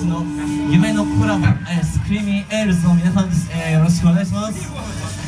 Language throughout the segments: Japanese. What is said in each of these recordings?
スの夢のコラボ、えー、スクリーミーエールズの皆さんです、えー、よろしくお願いします。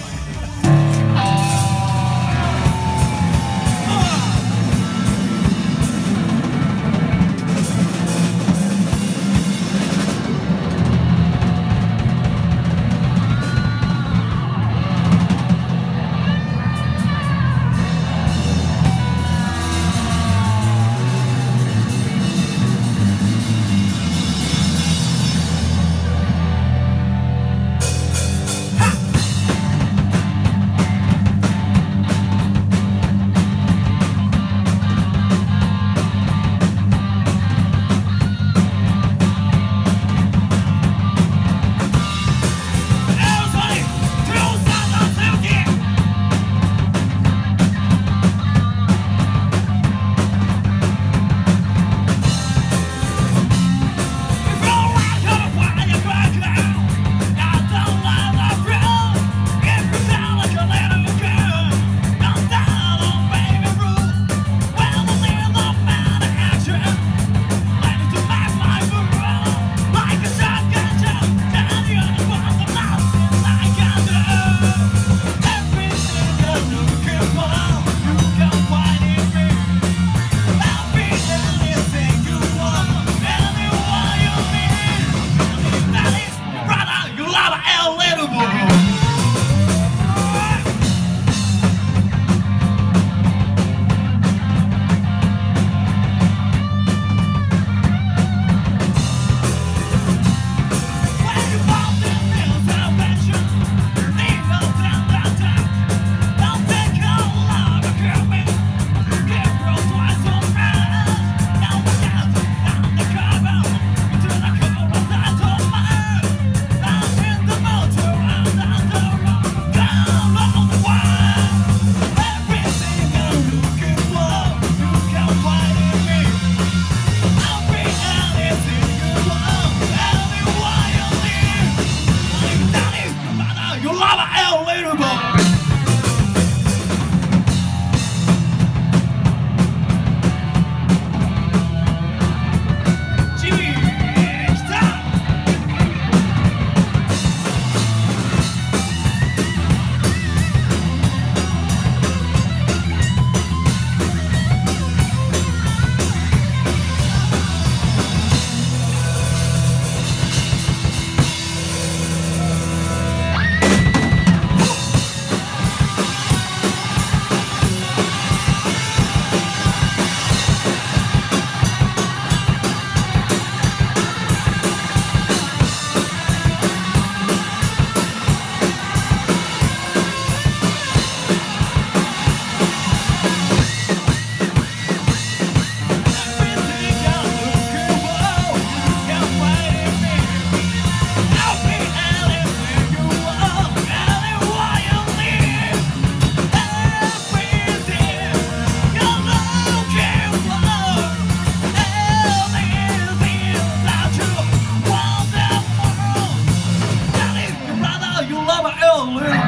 little